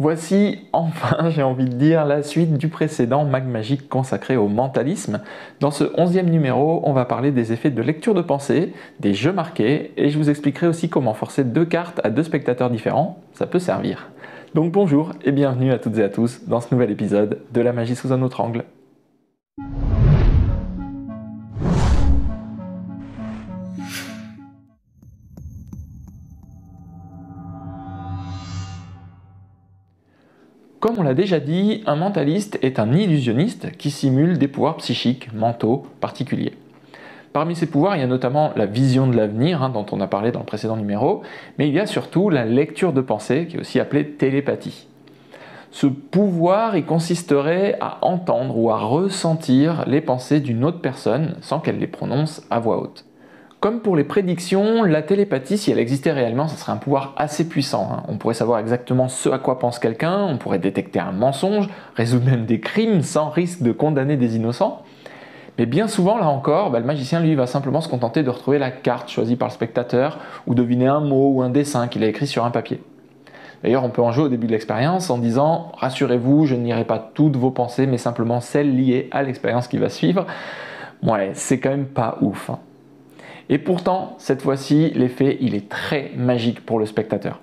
Voici enfin, j'ai envie de dire, la suite du précédent Mag Magique consacré au mentalisme. Dans ce onzième numéro, on va parler des effets de lecture de pensée, des jeux marqués, et je vous expliquerai aussi comment forcer deux cartes à deux spectateurs différents, ça peut servir. Donc bonjour et bienvenue à toutes et à tous dans ce nouvel épisode de La magie sous un autre angle. Comme on l'a déjà dit, un mentaliste est un illusionniste qui simule des pouvoirs psychiques, mentaux, particuliers. Parmi ces pouvoirs, il y a notamment la vision de l'avenir, hein, dont on a parlé dans le précédent numéro, mais il y a surtout la lecture de pensée, qui est aussi appelée télépathie. Ce pouvoir, il consisterait à entendre ou à ressentir les pensées d'une autre personne sans qu'elle les prononce à voix haute. Comme pour les prédictions, la télépathie, si elle existait réellement, ce serait un pouvoir assez puissant. Hein. On pourrait savoir exactement ce à quoi pense quelqu'un, on pourrait détecter un mensonge, résoudre même des crimes sans risque de condamner des innocents. Mais bien souvent, là encore, bah, le magicien, lui, va simplement se contenter de retrouver la carte choisie par le spectateur ou deviner un mot ou un dessin qu'il a écrit sur un papier. D'ailleurs, on peut en jouer au début de l'expérience en disant Rassurez-vous, je n'irai pas toutes vos pensées, mais simplement celles liées à l'expérience qui va suivre. Ouais, c'est quand même pas ouf. Hein. Et pourtant, cette fois-ci, l'effet, il est très magique pour le spectateur.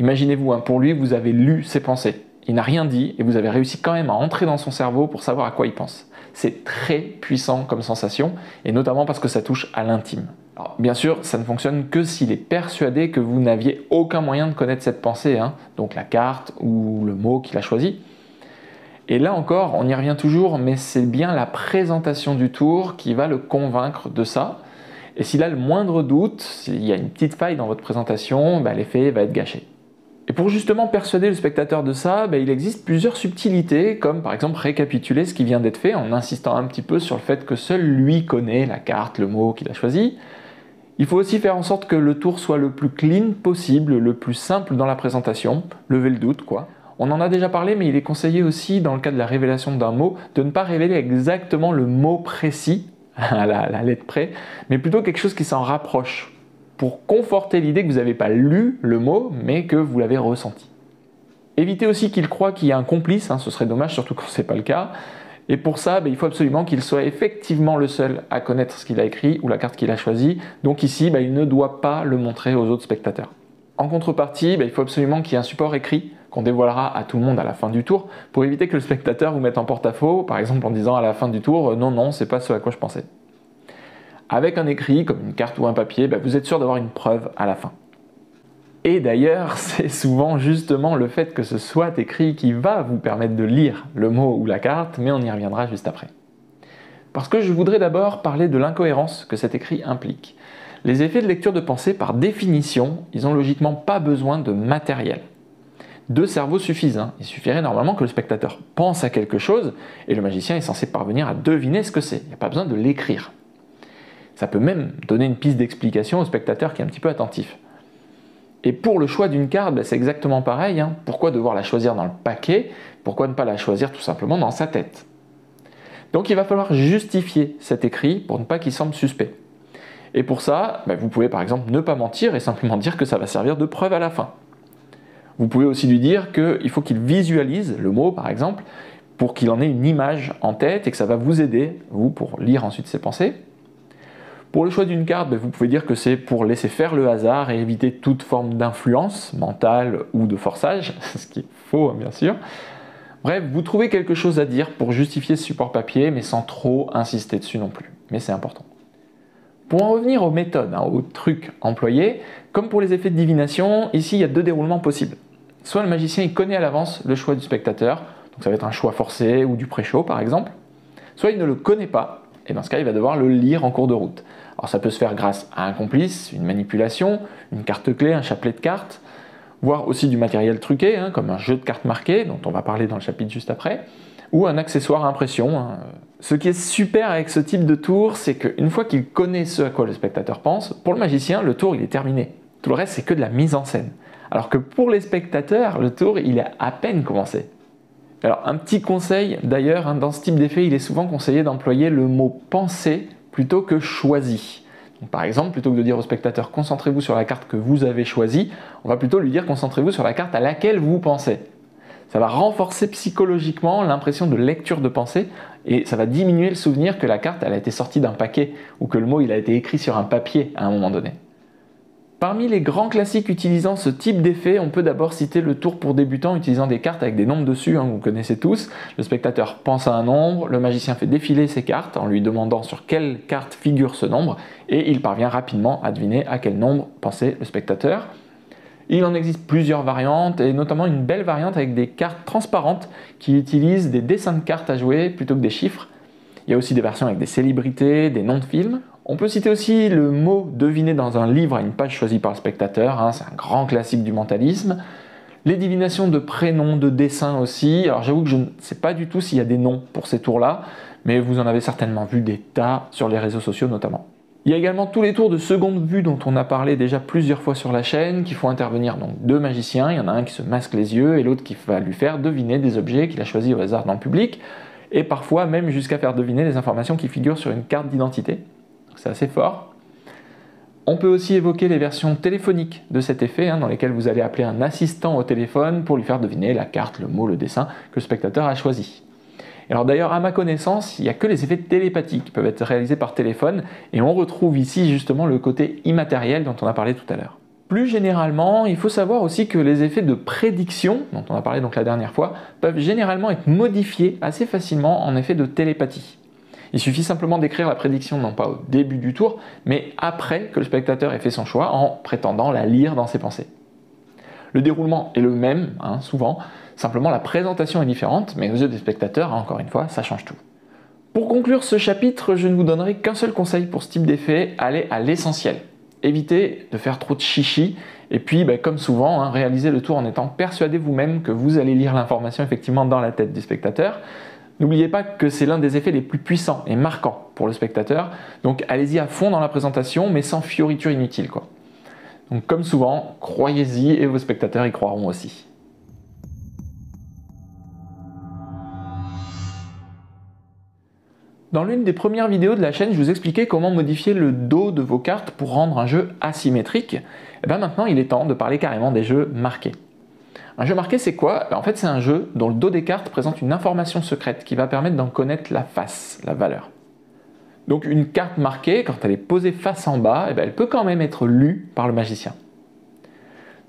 Imaginez-vous, hein, pour lui, vous avez lu ses pensées. Il n'a rien dit et vous avez réussi quand même à entrer dans son cerveau pour savoir à quoi il pense. C'est très puissant comme sensation et notamment parce que ça touche à l'intime. bien sûr, ça ne fonctionne que s'il est persuadé que vous n'aviez aucun moyen de connaître cette pensée, hein, donc la carte ou le mot qu'il a choisi. Et là encore, on y revient toujours, mais c'est bien la présentation du tour qui va le convaincre de ça. Et s'il a le moindre doute, s'il y a une petite faille dans votre présentation, bah, l'effet va être gâché. Et pour justement persuader le spectateur de ça, bah, il existe plusieurs subtilités, comme par exemple récapituler ce qui vient d'être fait en insistant un petit peu sur le fait que seul lui connaît la carte, le mot qu'il a choisi. Il faut aussi faire en sorte que le tour soit le plus clean possible, le plus simple dans la présentation, lever le doute quoi. On en a déjà parlé, mais il est conseillé aussi, dans le cas de la révélation d'un mot, de ne pas révéler exactement le mot précis à la, lettre près, mais plutôt quelque chose qui s'en rapproche, pour conforter l'idée que vous n'avez pas lu le mot, mais que vous l'avez ressenti. Évitez aussi qu'il croit qu'il y a un complice, hein, ce serait dommage, surtout quand ce n'est pas le cas. Et pour ça, ben, il faut absolument qu'il soit effectivement le seul à connaître ce qu'il a écrit ou la carte qu'il a choisie. Donc ici, ben, il ne doit pas le montrer aux autres spectateurs. En contrepartie, ben, il faut absolument qu'il y ait un support écrit qu'on dévoilera à tout le monde à la fin du tour pour éviter que le spectateur vous mette en porte-à-faux, par exemple en disant à la fin du tour euh, non, non, c'est pas ce à quoi je pensais. Avec un écrit, comme une carte ou un papier, bah, vous êtes sûr d'avoir une preuve à la fin. Et d'ailleurs, c'est souvent justement le fait que ce soit écrit qui va vous permettre de lire le mot ou la carte, mais on y reviendra juste après. Parce que je voudrais d'abord parler de l'incohérence que cet écrit implique. Les effets de lecture de pensée, par définition, ils n'ont logiquement pas besoin de matériel deux cerveaux suffisent. Hein. Il suffirait normalement que le spectateur pense à quelque chose et le magicien est censé parvenir à deviner ce que c'est. Il n'y a pas besoin de l'écrire. Ça peut même donner une piste d'explication au spectateur qui est un petit peu attentif. Et pour le choix d'une carte, ben, c'est exactement pareil. Hein. Pourquoi devoir la choisir dans le paquet? Pourquoi ne pas la choisir tout simplement dans sa tête? Donc il va falloir justifier cet écrit pour ne pas qu'il semble suspect. Et pour ça, ben, vous pouvez par exemple ne pas mentir et simplement dire que ça va servir de preuve à la fin. Vous pouvez aussi lui dire qu'il faut qu'il visualise le mot, par exemple, pour qu'il en ait une image en tête et que ça va vous aider, vous, pour lire ensuite ses pensées. Pour le choix d'une carte, ben, vous pouvez dire que c'est pour laisser faire le hasard et éviter toute forme d'influence mentale ou de forçage, ce qui est faux hein, bien sûr. Bref, vous trouvez quelque chose à dire pour justifier ce support papier, mais sans trop insister dessus non plus. Mais c'est important. Pour en revenir aux méthodes, hein, aux trucs employés, comme pour les effets de divination, ici il y a deux déroulements possibles. Soit le magicien il connaît à l'avance le choix du spectateur, donc ça va être un choix forcé ou du pré-show par exemple, soit il ne le connaît pas, et dans ce cas il va devoir le lire en cours de route. Alors ça peut se faire grâce à un complice, une manipulation, une carte clé, un chapelet de cartes, voire aussi du matériel truqué, hein, comme un jeu de cartes marquées, dont on va parler dans le chapitre juste après, ou un accessoire à impression. Hein. Ce qui est super avec ce type de tour, c'est qu'une fois qu'il connaît ce à quoi le spectateur pense, pour le magicien, le tour il est terminé. Tout le reste, c'est que de la mise en scène. Alors que pour les spectateurs, le tour, il est à peine commencé. Alors, un petit conseil d'ailleurs, hein, dans ce type d'effet, il est souvent conseillé d'employer le mot penser plutôt que choisi. par exemple, plutôt que de dire au spectateur concentrez-vous sur la carte que vous avez choisie, on va plutôt lui dire concentrez-vous sur la carte à laquelle vous pensez. Ça va renforcer psychologiquement l'impression de lecture de pensée et ça va diminuer le souvenir que la carte a été sortie d'un paquet ou que le mot il a été écrit sur un papier à un moment donné. Parmi les grands classiques utilisant ce type d'effet, on peut d'abord citer le tour pour débutants utilisant des cartes avec des nombres dessus, hein, vous connaissez tous. Le spectateur pense à un nombre, le magicien fait défiler ses cartes en lui demandant sur quelle carte figure ce nombre, et il parvient rapidement à deviner à quel nombre pensait le spectateur. Il en existe plusieurs variantes, et notamment une belle variante avec des cartes transparentes qui utilisent des dessins de cartes à jouer plutôt que des chiffres. Il y a aussi des versions avec des célébrités, des noms de films. On peut citer aussi le mot deviné dans un livre à une page choisie par le spectateur, hein, c'est un grand classique du mentalisme. Les divinations de prénoms, de dessins aussi. Alors j'avoue que je ne sais pas du tout s'il y a des noms pour ces tours-là, mais vous en avez certainement vu des tas sur les réseaux sociaux notamment. Il y a également tous les tours de seconde vue dont on a parlé déjà plusieurs fois sur la chaîne, qui font intervenir donc deux magiciens. Il y en a un qui se masque les yeux et l'autre qui va lui faire deviner des objets qu'il a choisis au hasard dans le public, et parfois même jusqu'à faire deviner les informations qui figurent sur une carte d'identité c'est assez fort. On peut aussi évoquer les versions téléphoniques de cet effet, hein, dans lesquelles vous allez appeler un assistant au téléphone pour lui faire deviner la carte, le mot, le dessin que le spectateur a choisi. Alors d'ailleurs, à ma connaissance, il n'y a que les effets télépathiques qui peuvent être réalisés par téléphone, et on retrouve ici justement le côté immatériel dont on a parlé tout à l'heure. Plus généralement, il faut savoir aussi que les effets de prédiction, dont on a parlé donc la dernière fois, peuvent généralement être modifiés assez facilement en effet de télépathie. Il suffit simplement d'écrire la prédiction non pas au début du tour, mais après que le spectateur ait fait son choix en prétendant la lire dans ses pensées. Le déroulement est le même, hein, souvent, simplement la présentation est différente, mais aux yeux des spectateurs, encore une fois, ça change tout. Pour conclure ce chapitre, je ne vous donnerai qu'un seul conseil pour ce type d'effet, allez à l'essentiel. Évitez de faire trop de chichi, et puis, bah, comme souvent, hein, réalisez le tour en étant persuadé vous-même que vous allez lire l'information effectivement dans la tête du spectateur. N'oubliez pas que c'est l'un des effets les plus puissants et marquants pour le spectateur, donc allez-y à fond dans la présentation, mais sans fioriture inutile. Quoi. Donc comme souvent, croyez-y et vos spectateurs y croiront aussi. Dans l'une des premières vidéos de la chaîne, je vous expliquais comment modifier le dos de vos cartes pour rendre un jeu asymétrique. Et eh bien maintenant, il est temps de parler carrément des jeux marqués. Un jeu marqué, c'est quoi? En fait, c'est un jeu dont le dos des cartes présente une information secrète qui va permettre d'en connaître la face, la valeur. Donc une carte marquée, quand elle est posée face en bas, eh ben, elle peut quand même être lue par le magicien.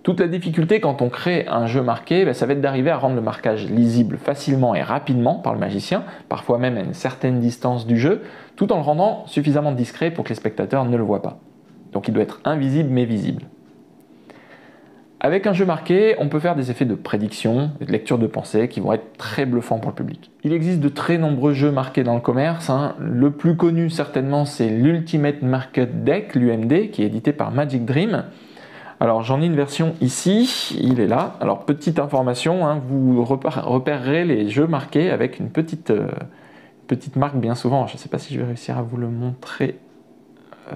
Toute la difficulté quand on crée un jeu marqué, eh ben, ça va être d'arriver à rendre le marquage lisible facilement et rapidement par le magicien, parfois même à une certaine distance du jeu, tout en le rendant suffisamment discret pour que les spectateurs ne le voient pas. Donc il doit être invisible mais visible. Avec un jeu marqué, on peut faire des effets de prédiction de lecture de pensée qui vont être très bluffants pour le public. Il existe de très nombreux jeux marqués dans le commerce. Hein. Le plus connu certainement c'est l'Ultimate Market Deck, l'UMD, qui est édité par Magic Dream. Alors j'en ai une version ici, il est là. Alors petite information, hein, vous repérerez les jeux marqués avec une petite, euh, marque bien souvent. Je ne sais pas si je vais réussir à vous le montrer.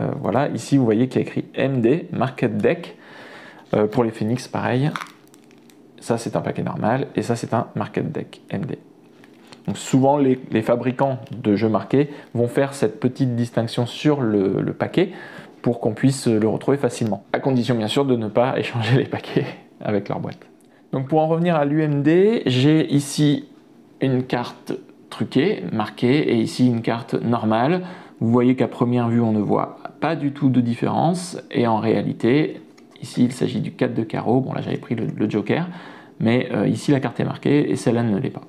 Euh, voilà, ici vous voyez qu'il y a écrit MD, Market Deck. Euh, pour les Phoenix, pareil. Ça, c'est un paquet normal. Et ça, c'est un Market Deck MD. Souvent, les, fabricants de jeux marqués vont faire cette petite distinction sur le, paquet pour qu'on puisse le retrouver facilement. À condition, bien sûr, de ne pas échanger les paquets avec leur boîte. Donc pour en revenir à l'UMD, j'ai ici une carte truquée, marquée, et ici une carte normale. Vous voyez qu'à première vue, on ne voit pas du tout de différence, et en réalité, Ici, il s'agit du 4 de carreau. Bon, là, j'avais pris le, joker. Mais euh, ici, la carte est marquée et celle-là ne l'est pas.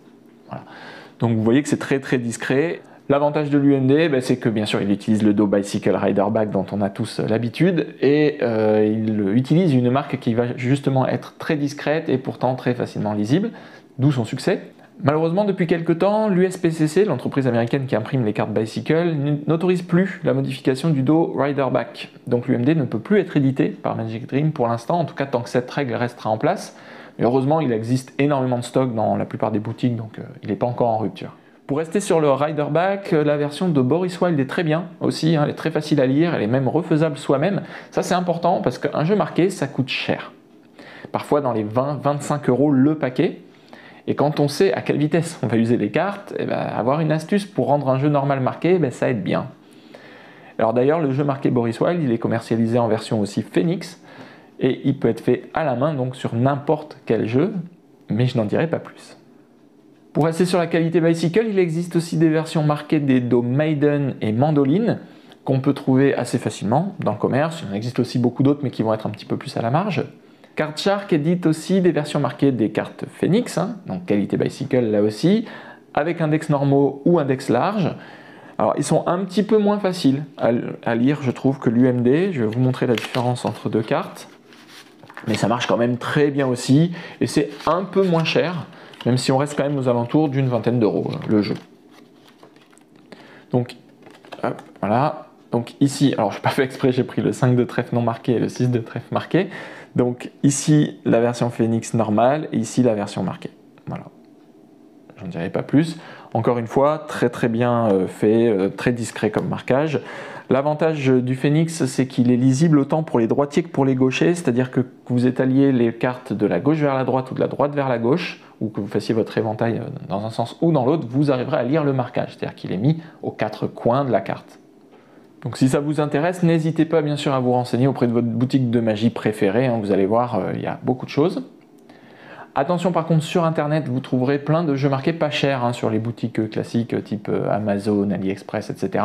Donc, vous voyez que c'est très, très discret. L'avantage de l'UMD, ben, c'est que bien sûr, il utilise le Do Bicycle Rider Back dont on a tous l'habitude et euh, il utilise une marque qui va justement être très discrète et pourtant très facilement lisible, d'où son succès. Malheureusement, depuis quelques temps, l'USPCC, l'entreprise américaine qui imprime les cartes Bicycle, n'autorise plus la modification du dos Rider Back. Donc l'UMD ne peut plus être édité par Magic Dream pour l'instant, en tout cas tant que cette règle restera en place. Mais heureusement, il existe énormément de stock dans la plupart des boutiques, donc euh, il n'est pas encore en rupture. Pour rester sur le Rider Back, euh, la version de Boris Wild est très bien aussi, hein, elle est très facile à lire, elle est même refaisable soi-même. Ça c'est important parce qu'un jeu marqué, ça coûte cher. Parfois dans les 20-25 euros le paquet. Et quand on sait à quelle vitesse on va user les cartes, eh ben, avoir une astuce pour rendre un jeu normal marqué, ben, ça aide bien. Alors d'ailleurs, le jeu marqué Boris Wild, il est commercialisé en version aussi Phoenix, et il peut être fait à la main, donc sur n'importe quel jeu. mais je n'en dirai pas plus. Pour rester sur la qualité bicycle, il existe aussi des versions marquées des dos Maiden et Mandoline qu'on peut trouver assez facilement dans le commerce. Il en existe aussi beaucoup d'autres mais qui vont être un petit peu plus à la marge. Cardshark édite aussi des versions marquées des cartes Phoenix, hein, donc qualité bicycle là aussi, avec index normaux ou index large. Alors ils sont un petit peu moins faciles à, lire je trouve que l'UMD. Je vais vous montrer la différence entre deux cartes. Mais ça marche quand même très bien aussi et c'est un peu moins cher même si on reste quand même aux alentours d'une vingtaine d'euros, hein, le jeu. Donc, voilà. Donc ici, alors je n'ai pas fait exprès, j'ai pris le 5 de trèfle non marqué et le 6 de trèfle marqué. Donc ici, la version Phoenix normale et ici, la version marquée. Voilà. J'en dirai pas plus. Encore une fois, très très bien euh, fait, euh, très discret comme marquage. L'avantage du Phoenix, c'est qu'il est lisible autant pour les droitiers que pour les gauchers, c'est-à-dire que vous étaliez les cartes de la gauche vers la droite ou de la droite vers la gauche, ou que vous fassiez votre éventail euh, dans un sens ou dans l'autre, vous arriverez à lire le marquage, c'est-à-dire qu'il est mis aux quatre coins de la carte. Donc si ça vous intéresse, n'hésitez pas bien sûr à vous renseigner auprès de votre boutique de magie préférée, hein. vous allez voir, euh, il y a beaucoup de choses. Attention par contre, sur internet, vous trouverez plein de jeux marqués pas chers hein, sur les boutiques classiques type euh, Amazon, AliExpress, etc.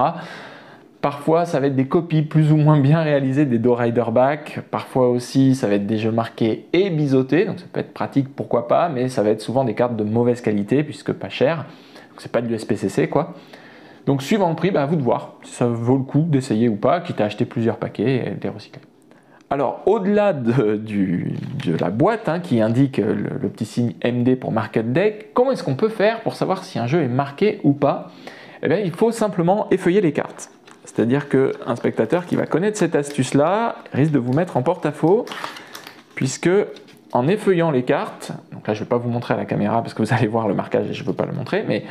Parfois, ça va être des copies plus ou moins bien réalisées des Do Rider Back. Parfois aussi, ça va être des jeux marqués et biseautés. Donc ça peut être pratique, pourquoi pas, mais ça va être souvent des cartes de mauvaise qualité puisque pas cher. Donc c'est pas du SPCC quoi. Donc suivant le prix, bah, à vous de voir si ça vaut le coup d'essayer ou pas, quitte à acheter plusieurs paquets et les recycler. Alors au-delà de, la boîte hein, qui indique le, petit signe MD pour Market Deck, comment est-ce qu'on peut faire pour savoir si un jeu est marqué ou pas? Eh bien il faut simplement effeuiller les cartes. C'est-à-dire qu'un spectateur qui va connaître cette astuce-là risque de vous mettre en porte-à-faux, puisque en effeuillant les cartes, donc là je ne vais pas vous montrer à la caméra parce que vous allez voir le marquage et je ne peux pas le montrer, mais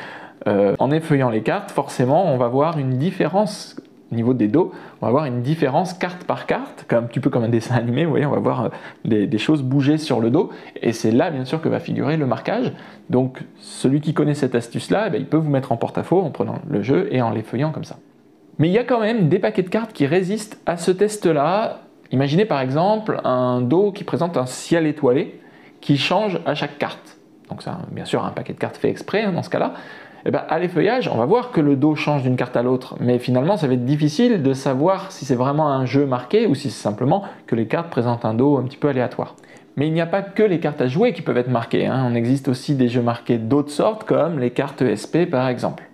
euh, en effeuillant les cartes, forcément on va voir une différence au niveau des dos, on va voir une différence carte par carte, un petit peu comme un dessin animé, on va voir euh, des, choses bouger sur le dos, et c'est là bien sûr que va figurer le marquage. Donc celui qui connaît cette astuce-là, eh ben, il peut vous mettre en porte-à-faux en prenant le jeu et en l'effeuillant comme ça. Mais il y a quand même des paquets de cartes qui résistent à ce test-là. Imaginez par exemple un dos qui présente un ciel étoilé qui change à chaque carte. Donc c'est bien sûr un paquet de cartes fait exprès hein, dans ce cas-là. Eh bien, à l'effeuillage, on va voir que le dos change d'une carte à l'autre, mais finalement ça va être difficile de savoir si c'est vraiment un jeu marqué ou si c'est simplement que les cartes présentent un dos un petit peu aléatoire. Mais il n'y a pas que les cartes à jouer qui peuvent être marquées, hein. on existe aussi des jeux marqués d'autres sortes comme les cartes ESP par exemple.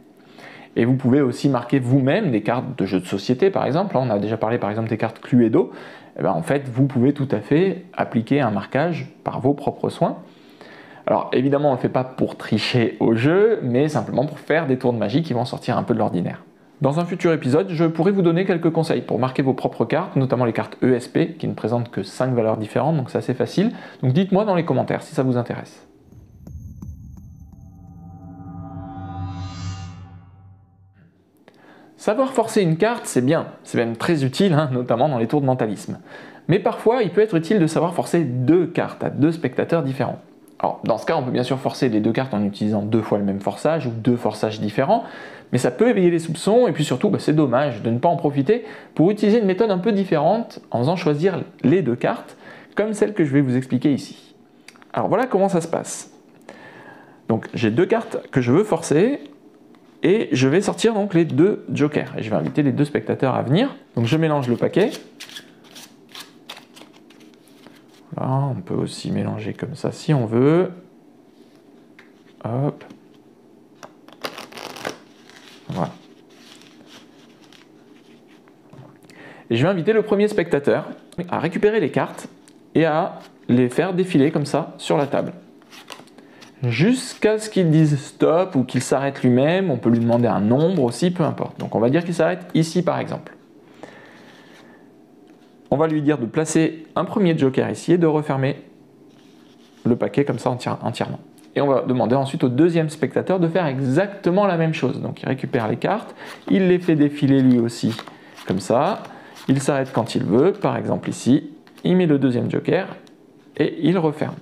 Et vous pouvez aussi marquer vous-même des cartes de jeux de société, par exemple. on a déjà parlé par exemple des cartes Cluedo. Eh bien, en fait, vous pouvez tout à fait appliquer un marquage par vos propres soins. Alors évidemment, on ne le fait pas pour tricher au jeu, mais simplement pour faire des tours de magie qui vont sortir un peu de l'ordinaire. Dans un futur épisode, je pourrais vous donner quelques conseils pour marquer vos propres cartes, notamment les cartes ESP qui ne présentent que 5 valeurs différentes, donc c'est assez facile. Donc dites-moi dans les commentaires si ça vous intéresse. Savoir forcer une carte, c'est bien, c'est même très utile, hein, notamment dans les tours de mentalisme. Mais parfois, il peut être utile de savoir forcer deux cartes à deux spectateurs différents. Alors, dans ce cas, on peut bien sûr forcer les deux cartes en utilisant deux fois le même forçage ou deux forçages différents, mais ça peut éveiller les soupçons et puis surtout, bah, c'est dommage de ne pas en profiter pour utiliser une méthode un peu différente en faisant choisir les deux cartes, comme celle que je vais vous expliquer ici. Alors voilà comment ça se passe. Donc j'ai deux cartes que je veux forcer, et je vais sortir donc les deux jokers. Et je vais inviter les deux spectateurs à venir. Donc je mélange le paquet. On peut aussi mélanger comme ça si on veut. Voilà. Et je vais inviter le premier spectateur à récupérer les cartes et à les faire défiler comme ça sur la table jusqu'à ce qu'il dise stop ou qu'il s'arrête lui-même. On peut lui demander un nombre aussi, peu importe. Donc on va dire qu'il s'arrête ici par exemple. On va lui dire de placer un premier joker ici et de refermer le paquet comme ça entièrement. Et on va demander ensuite au deuxième spectateur de faire exactement la même chose. Donc il récupère les cartes, il les fait défiler lui aussi comme ça. Il s'arrête quand il veut, par exemple ici. Il met le deuxième joker et il referme.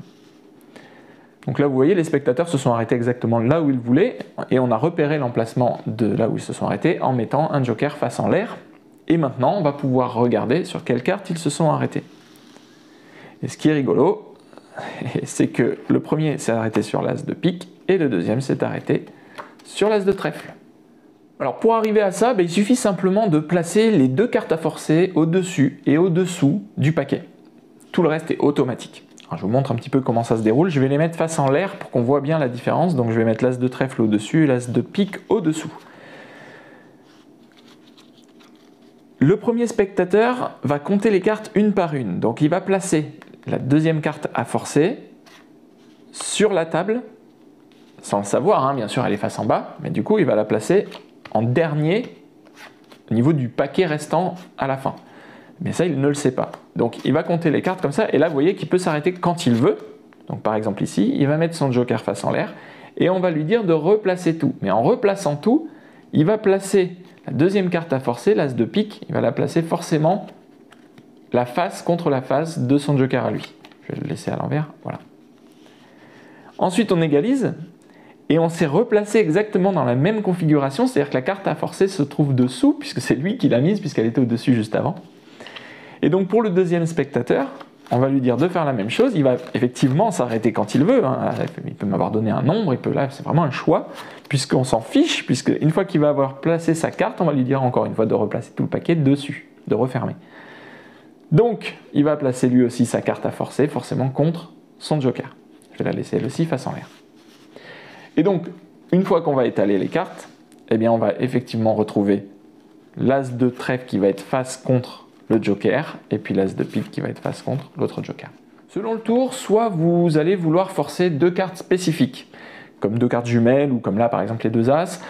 Donc là, vous voyez, les spectateurs se sont arrêtés exactement là où ils voulaient, et on a repéré l'emplacement de là où ils se sont arrêtés en mettant un joker face en l'air. Et maintenant, on va pouvoir regarder sur quelle carte ils se sont arrêtés. Et ce qui est rigolo, c'est que le premier s'est arrêté sur l'as de pique et le deuxième s'est arrêté sur l'as de trèfle. Alors pour arriver à ça, ben, il suffit simplement de placer les deux cartes à forcer au-dessus et au-dessous du paquet. Tout le reste est automatique. je vous montre un petit peu comment ça se déroule. Je vais les mettre face en l'air pour qu'on voit bien la différence. Donc je vais mettre l'as de trèfle au-dessus et l'as de pique au-dessous. Le premier spectateur va compter les cartes une par une. Donc il va placer la deuxième carte à forcer sur la table, sans le savoir, hein, bien sûr elle est face en bas, mais du coup il va la placer en dernier au niveau du paquet restant à la fin. Mais ça, il ne le sait pas. Donc il va compter les cartes comme ça, et là, vous voyez qu'il peut s'arrêter quand il veut. Donc par exemple ici, il va mettre son joker face en l'air, et on va lui dire de replacer tout. Mais en replaçant tout, il va placer la deuxième carte à forcer, l'as de pique, il va la placer forcément la face contre la face de son joker à lui. Je vais le laisser à l'envers, voilà. Ensuite, on égalise, et on s'est replacé exactement dans la même configuration, c'est-à-dire que la carte à forcer se trouve dessous, puisque c'est lui qui l'a mise, puisqu'elle était au-dessus juste avant. Et donc pour le deuxième spectateur, on va lui dire de faire la même chose. Il va effectivement s'arrêter quand il veut. Hein. Il peut m'avoir donné un nombre, il peut là, c'est vraiment un choix, puisqu'on s'en fiche, puisque une fois qu'il va avoir placé sa carte, on va lui dire encore une fois de replacer tout le paquet dessus, de refermer. Donc, il va placer lui aussi sa carte à forcer, forcément contre son joker. Je vais la laisser elle aussi face en l'air. Et donc, une fois qu'on va étaler les cartes, eh bien, on va effectivement retrouver l'as de trèfle qui va être face contre le joker, et puis l'as de pique qui va être face contre l'autre joker. Selon le tour, soit vous allez vouloir forcer deux cartes spécifiques, comme deux cartes jumelles, ou comme là par exemple les deux as,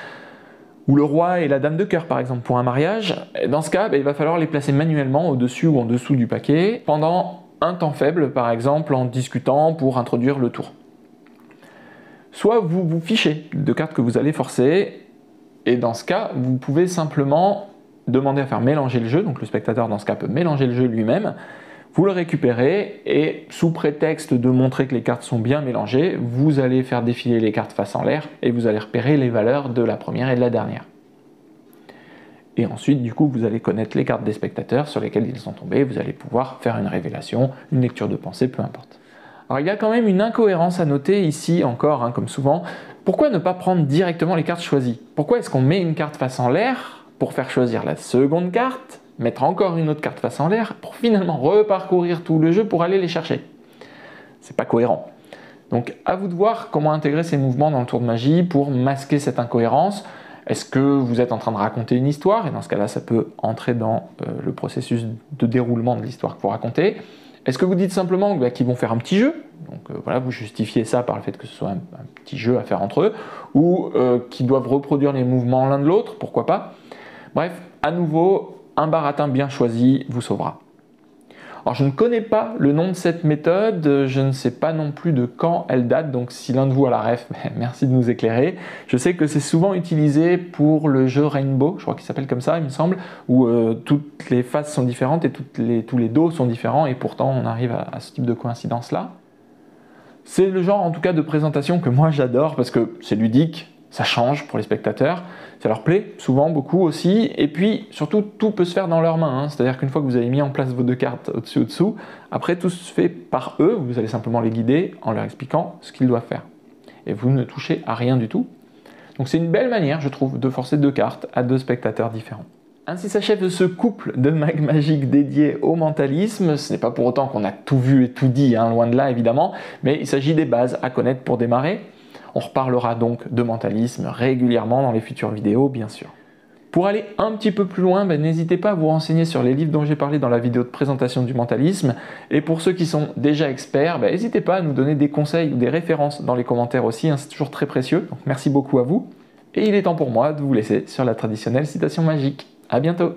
ou le roi et la dame de cœur par exemple pour un mariage. Dans ce cas, ben, il va falloir les placer manuellement au-dessus ou en dessous du paquet pendant un temps faible, par exemple en discutant pour introduire le tour soit vous vous fichez de cartes que vous allez forcer, et dans ce cas, vous pouvez simplement demander à faire mélanger le jeu, donc le spectateur dans ce cas peut mélanger le jeu lui-même, vous le récupérez et sous prétexte de montrer que les cartes sont bien mélangées, vous allez faire défiler les cartes face en l'air et vous allez repérer les valeurs de la première et de la dernière. Et ensuite, du coup, vous allez connaître les cartes des spectateurs sur lesquelles ils sont tombés, vous allez pouvoir faire une révélation, une lecture de pensée, peu importe. Alors il y a quand même une incohérence à noter ici encore, hein, comme souvent. Pourquoi ne pas prendre directement les cartes choisies? Pourquoi est-ce qu'on met une carte face en l'air pour faire choisir la seconde carte, mettre encore une autre carte face en l'air, pour finalement reparcourir tout le jeu pour aller les chercher C'est pas cohérent. Donc à vous de voir comment intégrer ces mouvements dans le tour de magie pour masquer cette incohérence. Est-ce que vous êtes en train de raconter une histoire? Et dans ce cas-là, ça peut entrer dans euh, le processus de déroulement de l'histoire que vous racontez. Est-ce que vous dites simplement bah, qu'ils vont faire un petit jeu? Donc euh, voilà, vous justifiez ça par le fait que ce soit un, petit jeu à faire entre eux, ou euh, qu'ils doivent reproduire les mouvements l'un de l'autre, pourquoi pas? Bref, à nouveau, un baratin bien choisi vous sauvera. Alors je ne connais pas le nom de cette méthode, je ne sais pas non plus de quand elle date, donc si l'un de vous a la ref, merci de nous éclairer. Je sais que c'est souvent utilisé pour le jeu Rainbow, je crois qu'il s'appelle comme ça il me semble, où euh, toutes les faces sont différentes et tous les dos sont différents et pourtant on arrive à ce type de coïncidence là. C'est le genre en tout cas de présentation que moi j'adore parce que c'est ludique, ça change pour les spectateurs, ça leur plaît souvent beaucoup aussi, et puis surtout tout peut se faire dans leurs mains, hein. c'est-à-dire qu'une fois que vous avez mis en place vos deux cartes au-dessus au-dessous, après tout se fait par eux, vous allez simplement les guider en leur expliquant ce qu'ils doivent faire. Et vous ne touchez à rien du tout. Donc c'est une belle manière, je trouve, de forcer deux cartes à deux spectateurs différents. Ainsi s'achève ce couple de mag magique dédié au mentalisme. Ce n'est pas pour autant qu'on a tout vu et tout dit, hein, loin de là évidemment, mais il s'agit des bases à connaître pour démarrer. On reparlera donc de mentalisme régulièrement dans les futures vidéos, bien sûr. Pour aller un petit peu plus loin, ben, n'hésitez pas à vous renseigner sur les livres dont j'ai parlé dans la vidéo de présentation du mentalisme. Et pour ceux qui sont déjà experts, ben, n'hésitez pas à nous donner des conseils ou des références dans les commentaires aussi, hein, c'est toujours très précieux. Merci beaucoup à vous. Et il est temps pour moi de vous laisser sur la traditionnelle citation magique. A bientôt